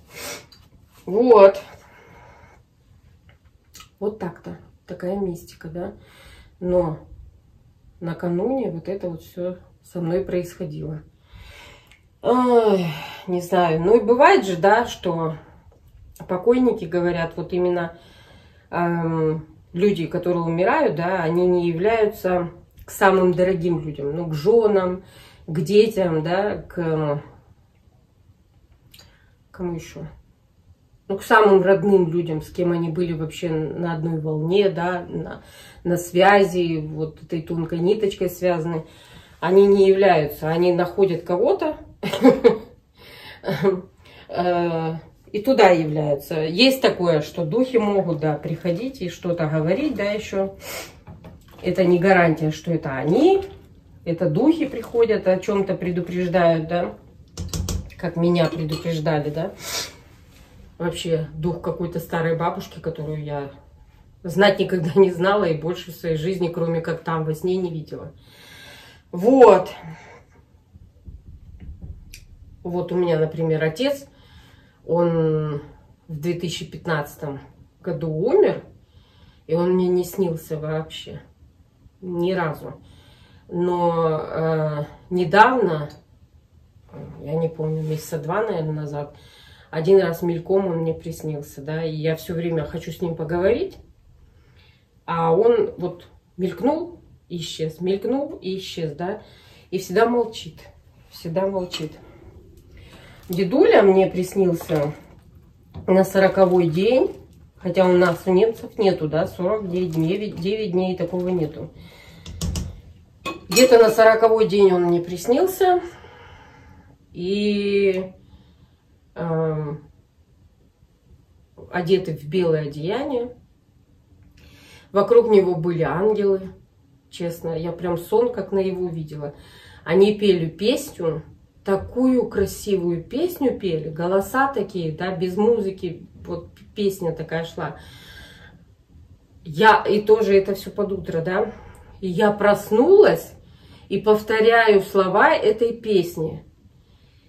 Вот. Вот так-то. Такая мистика, да. Но накануне вот это вот все со мной происходило. Ой, не знаю. Ну и бывает же, да, что покойники говорят, вот именно эм, люди, которые умирают, да, они не являются к самым дорогим людям, ну, к женам, к детям, да, к, кому еще? Ну, к самым родным людям, с кем они были вообще на одной волне, да, на, на связи, вот этой тонкой ниточкой связаны, они не являются, они находят кого-то, э, и туда являются. Есть такое, что духи могут, да, приходить и что-то говорить, да, еще. Это не гарантия, что это они, это духи приходят, о чем-то предупреждают, да, как меня предупреждали, да. Вообще дух какой-то старой бабушки, которую я знать никогда не знала и больше в своей жизни, кроме как там во сне, не видела. Вот. Вот у меня, например, отец, он в 2015 году умер, и он мне не снился вообще. Ни разу. Но э, недавно, я не помню, месяца два, наверное, назад, один раз мельком он мне приснился, да, и я все время хочу с ним поговорить, а он вот мелькнул исчез, мелькнул и исчез, да, и всегда молчит, всегда молчит. Дедуля мне приснился на сороковой день, хотя у нас у немцев нету, да, 49 дней, 9 дней такого нету. Где-то на сороковой день он мне приснился, и э, одетый в белое одеяние. Вокруг него были ангелы, честно, я прям сон как на его видела. Они пели песню, такую красивую песню пели, голоса такие, да, без музыки, вот песня такая шла. Я, и тоже это все под утро, да, и я проснулась и повторяю слова этой песни.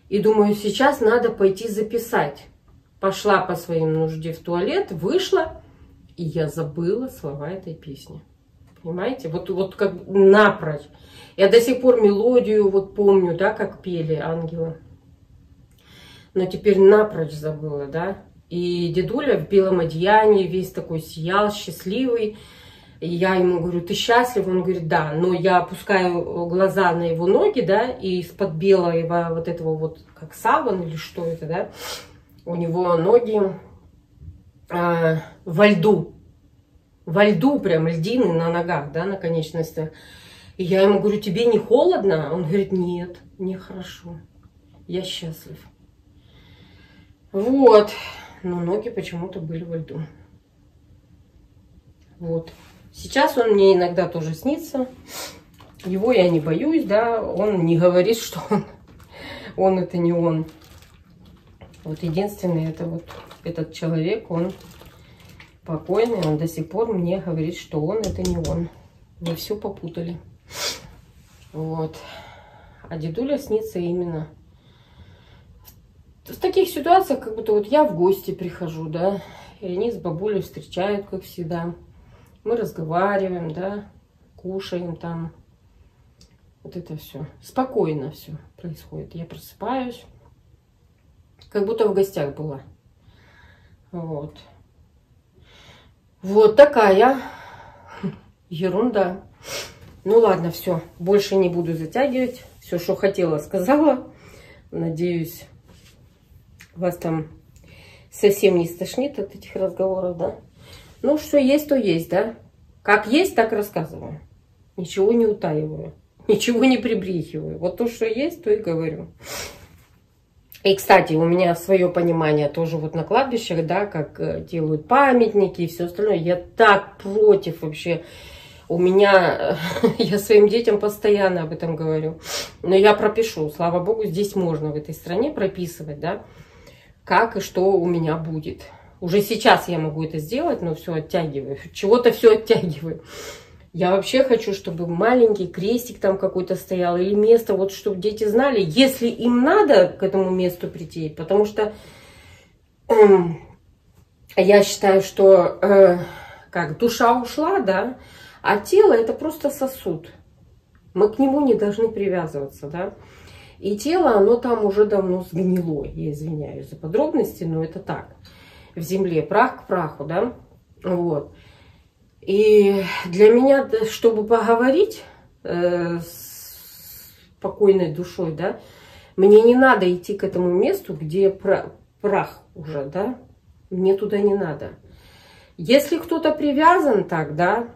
И думаю, сейчас надо пойти записать. Пошла по своим нужде в туалет, вышла, и я забыла слова этой песни. Понимаете? Вот, вот как напрочь. Я до сих пор мелодию вот помню, да, как пели ангелы. Но теперь напрочь забыла, да. И дедуля в белом одеянии, весь такой сиял, счастливый. И я ему говорю, ты счастлив? Он говорит, да. Но я опускаю глаза на его ноги, да, и из-под белого вот этого вот, как саван или что это, да, у него ноги э, во льду. Во льду прям льдины на ногах, да, на конечностях. И я ему говорю, тебе не холодно? Он говорит, нет, мне хорошо, я счастлив. Вот, но ноги почему-то были во льду. Вот. Сейчас он мне иногда тоже снится. Его я не боюсь, да, он не говорит, что он, он это не он. Вот единственный, это вот этот человек, он спокойный, он до сих пор мне говорит, что он это не он. Мы все попутали. Вот. А дедуля снится именно в таких ситуациях, как будто вот я в гости прихожу, да, и они с бабулей встречают, как всегда. Мы разговариваем, да, кушаем там. Вот это все. Спокойно все происходит. Я просыпаюсь, как будто в гостях была. Вот. Вот такая ерунда. Ну ладно, все, больше не буду затягивать. Все, что хотела, сказала. Надеюсь, вас там совсем не стошнит от этих разговоров, да? Ну, что есть, то есть, да? Как есть, так рассказываю. Ничего не утаиваю, ничего не прибрехиваю. Вот то, что есть, то и говорю. И, кстати, у меня свое понимание тоже вот на кладбищах, да, как э, делают памятники и все остальное. Я так против вообще у меня, я своим детям постоянно об этом говорю. Но я пропишу, слава богу, здесь можно в этой стране прописывать, да, как и что у меня будет. Уже сейчас я могу это сделать, но все оттягиваю. Чего-то все оттягиваю. Я вообще хочу, чтобы маленький крестик там какой-то стоял или место, вот чтобы дети знали, если им надо к этому месту прийти, потому что э, я считаю, что э, как душа ушла, да, а тело это просто сосуд. Мы к нему не должны привязываться, да. И тело, оно там уже давно сгнило. Я извиняюсь за подробности, но это так. В земле прах к праху, да. Вот. И для меня, чтобы поговорить э, с покойной душой, да, мне не надо идти к этому месту, где про, прах уже, да, мне туда не надо. Если кто-то привязан так, да,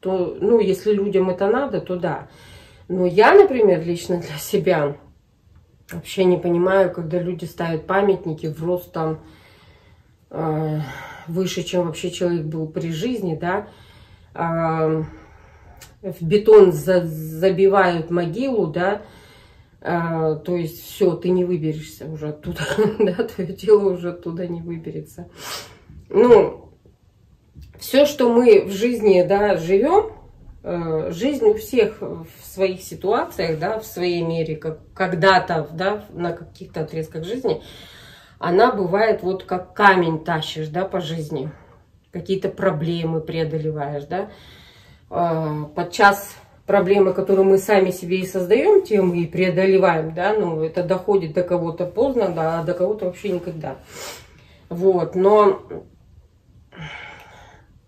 то, ну, если людям это надо, то да. Но я, например, лично для себя вообще не понимаю, когда люди ставят памятники в рост там выше, чем вообще человек был при жизни, да, э, в бетон за, забивают могилу, да, э, то есть все, ты не выберешься уже оттуда, да, твое тело уже оттуда не выберется. Ну, все, что мы в жизни, да, живем, э, жизнь у всех в своих ситуациях, да, в своей мере, как когда-то, да, на каких-то отрезках жизни, она бывает вот как камень тащишь, да, по жизни, какие-то проблемы преодолеваешь, да. Э, подчас проблемы, которые мы сами себе и создаем, те мы и преодолеваем, да, ну, это доходит до кого-то поздно, да, а до кого-то вообще никогда. Вот, но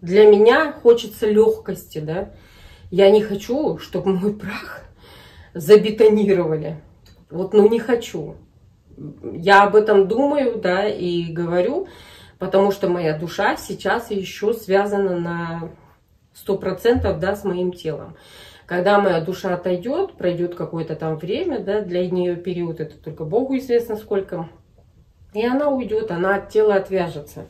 для меня хочется легкости, да. Я не хочу, чтобы мой прах забетонировали. Вот, ну не хочу. Я об этом думаю, да, и говорю, потому что моя душа сейчас еще связана на сто процентов, да, с моим телом. Когда моя душа отойдет, пройдет какое-то там время, да, для нее период, это только Богу известно сколько, и она уйдет, она от тела отвяжется.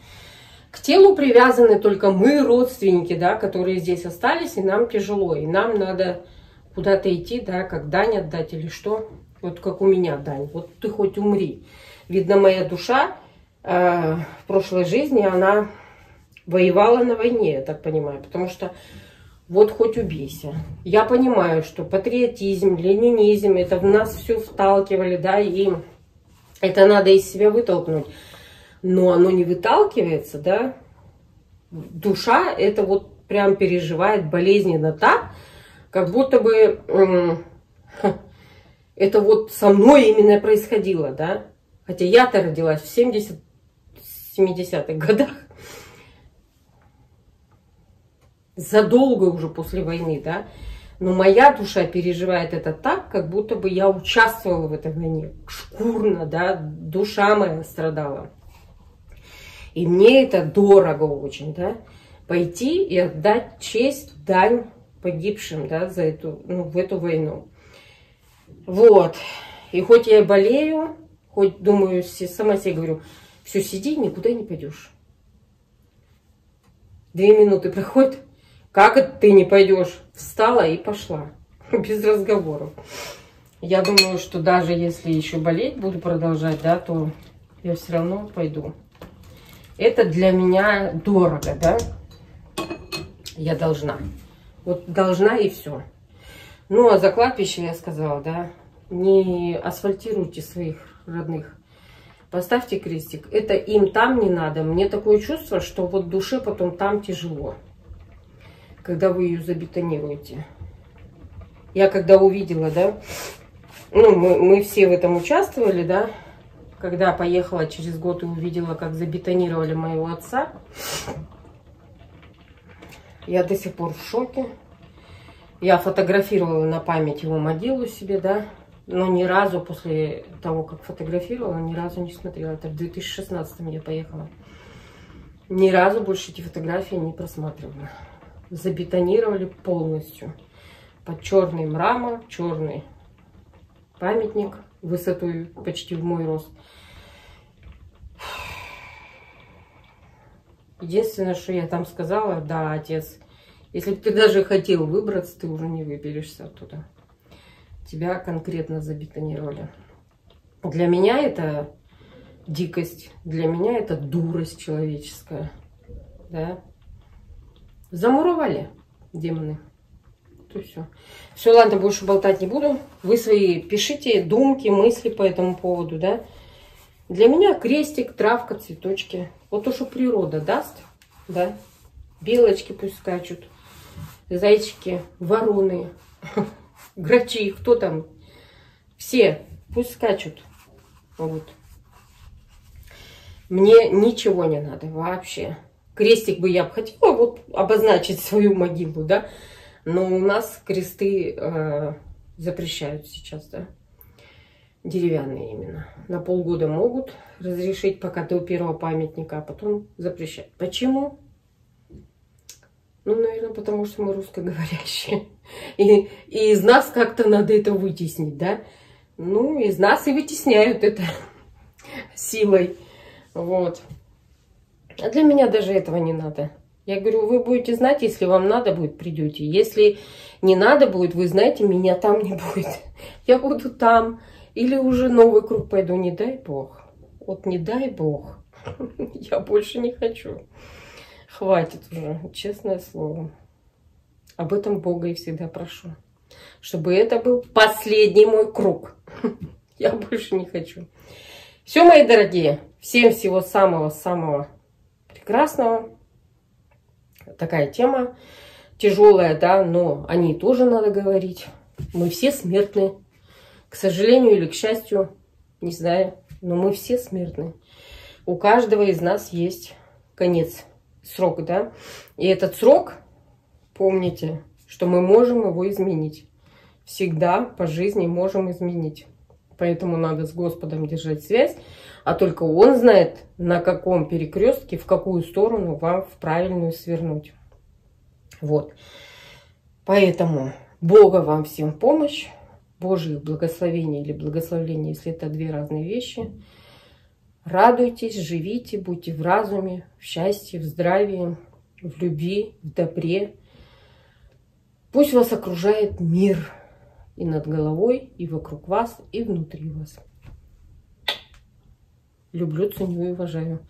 К телу привязаны только мы, родственники, да, которые здесь остались, и нам тяжело. И нам надо куда-то идти, да, как дань отдать или что. Вот как у меня дань. Вот ты хоть умри. Видно, моя душа э, в прошлой жизни, она воевала на войне, я так понимаю. Потому что вот хоть убейся. Я понимаю, что патриотизм, ленинизм, это в нас все вталкивали, да, и это надо из себя вытолкнуть но оно не выталкивается, да, душа это вот прям переживает болезненно так, как будто бы это вот со мной именно происходило, да. Хотя я-то родилась в 70 70-х годах. Задолго уже после войны, да. Но моя душа переживает это так, как будто бы я участвовала в этой войне. Шкурно, да, душа моя страдала. И мне это дорого очень, да, пойти и отдать честь, дань погибшим, да, за эту, ну, в эту войну. Вот. И хоть я и болею, хоть думаю, сама себе говорю, все, сиди, никуда не пойдешь. Две минуты проходит, как это ты не пойдешь? Встала и пошла, без разговоров. Я думаю, что даже если еще болеть буду продолжать, да, то я все равно пойду. Это для меня дорого, да? Я должна. Вот должна и все. Ну, а за кладбище я сказала, да, не асфальтируйте своих родных. Поставьте крестик. Это им там не надо. Мне такое чувство, что вот душе потом там тяжело, когда вы ее забетонируете. Я когда увидела, да, ну, мы, мы все в этом участвовали, да, когда поехала через год и увидела, как забетонировали моего отца, я до сих пор в шоке. Я фотографировала на память его могилу себе, да, но ни разу после того, как фотографировала, ни разу не смотрела. Это в 2016 я поехала. Ни разу больше эти фотографии не просматривала. Забетонировали полностью. Под черный мрамор, черный памятник высотой почти в мой рост. Единственное, что я там сказала, да, отец, если бы ты даже хотел выбраться, ты уже не выберешься оттуда. Тебя конкретно забетонировали. Для меня это дикость, для меня это дурость человеческая. Да? Замуровали демоны. То все. Все, ладно, больше болтать не буду. Вы свои пишите думки, мысли по этому поводу, да. Для меня крестик, травка, цветочки. Вот то, что природа даст, да. Белочки пусть скачут, зайчики, вороны, грачи, кто там. Все пусть скачут. Вот. Мне ничего не надо вообще. Крестик бы я бы хотела вот обозначить свою могилу, да. Но у нас кресты э, запрещают сейчас, да. Деревянные именно. На полгода могут разрешить пока до первого памятника, а потом запрещать. Почему? Ну, наверное, потому что мы русскоговорящие. И, и из нас как-то надо это вытеснить, да? Ну, из нас и вытесняют это силой. Вот. А для меня даже этого не надо. Я говорю, вы будете знать, если вам надо будет, придете. Если не надо будет, вы знаете, меня там не будет. Я буду там. Или уже новый круг пойду, не дай бог. Вот не дай бог. Я больше не хочу. Хватит уже, честное слово. Об этом Бога и всегда прошу. Чтобы это был последний мой круг. Я больше не хочу. Все, мои дорогие, всем всего самого-самого прекрасного. Такая тема тяжелая, да, но о ней тоже надо говорить. Мы все смертны. К сожалению или к счастью, не знаю, но мы все смертны. У каждого из нас есть конец, срок, да. И этот срок, помните, что мы можем его изменить. Всегда по жизни можем изменить. Поэтому надо с Господом держать связь. А только Он знает, на каком перекрестке, в какую сторону вам в правильную свернуть. Вот. Поэтому Бога вам всем помощь. Божьих благословений или благословления, если это две разные вещи. Радуйтесь, живите, будьте в разуме, в счастье, в здравии, в любви, в добре. Пусть вас окружает мир и над головой, и вокруг вас, и внутри вас. Люблю, ценю и уважаю.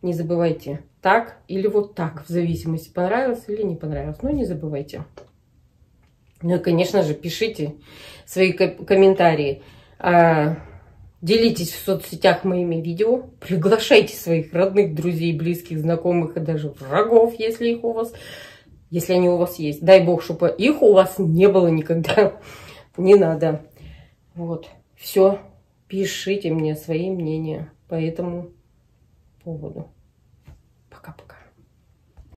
Не забывайте так или вот так, в зависимости, понравилось или не понравилось. Но не забывайте. Ну и, конечно же, пишите свои комментарии. Делитесь в соцсетях моими видео. Приглашайте своих родных, друзей, близких, знакомых и даже врагов, если их у вас, если они у вас есть. Дай бог, чтобы их у вас не было никогда. Не надо. Вот. Все. Пишите мне свои мнения по этому поводу.